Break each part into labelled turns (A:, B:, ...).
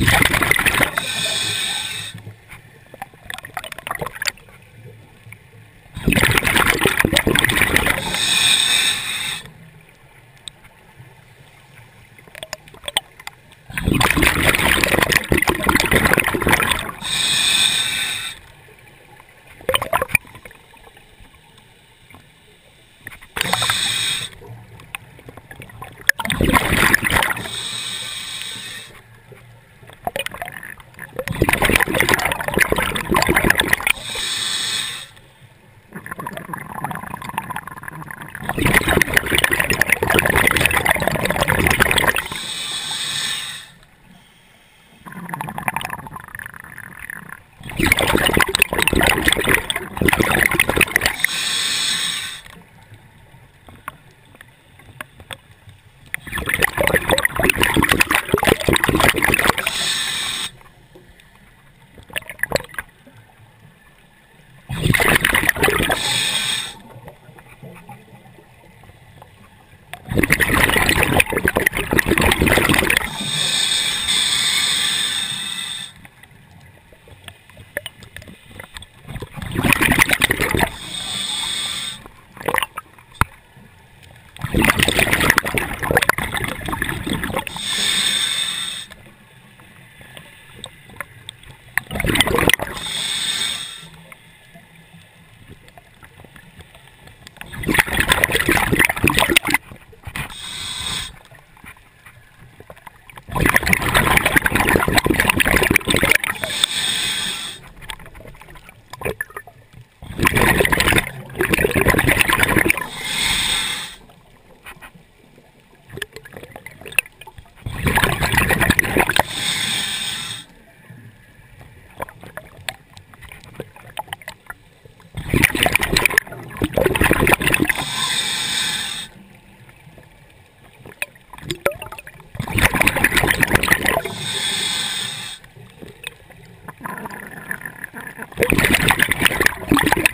A: Thank you. Thank you. you ハハハハ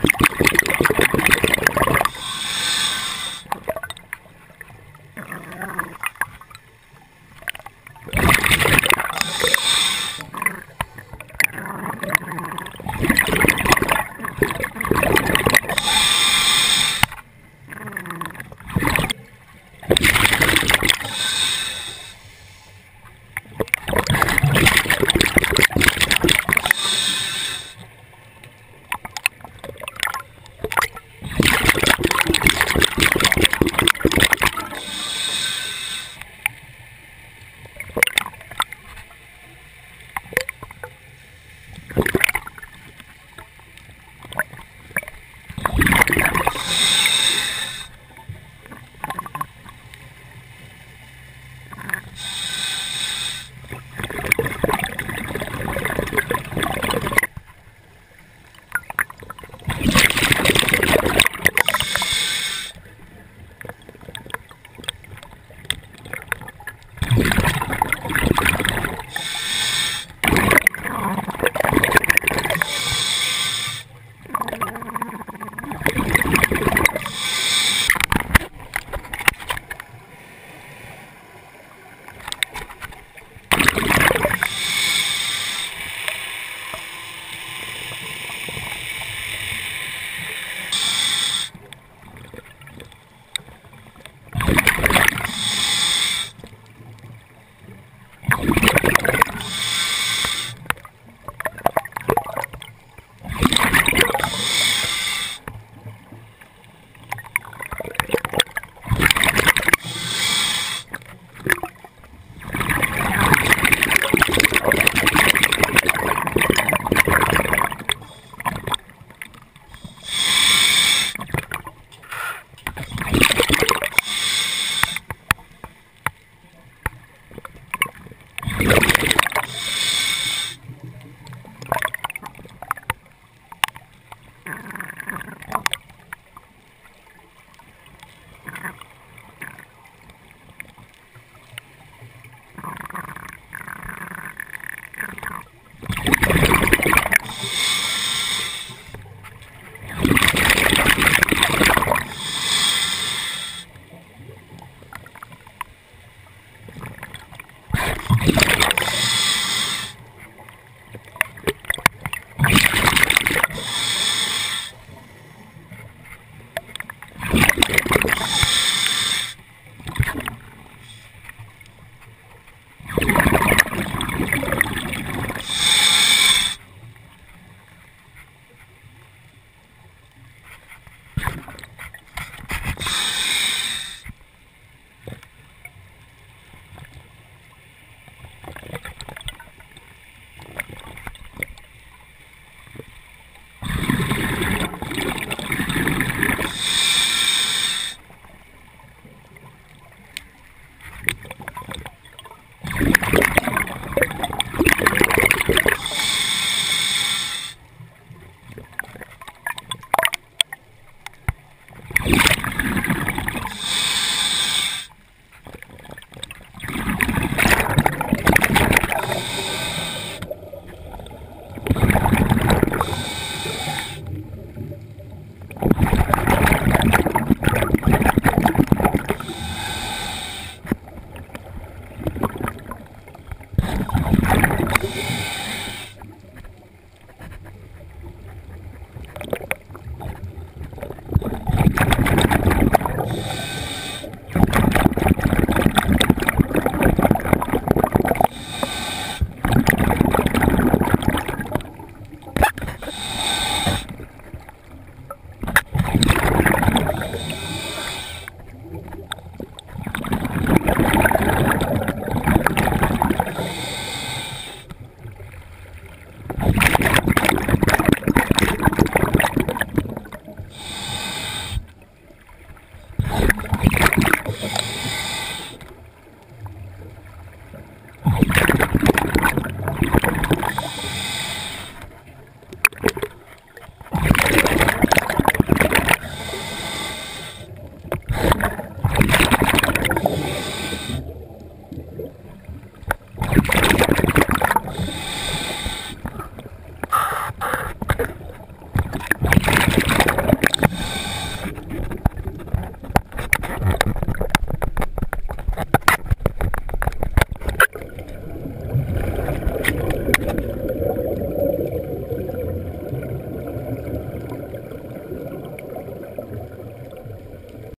A: Gracias. Thank you.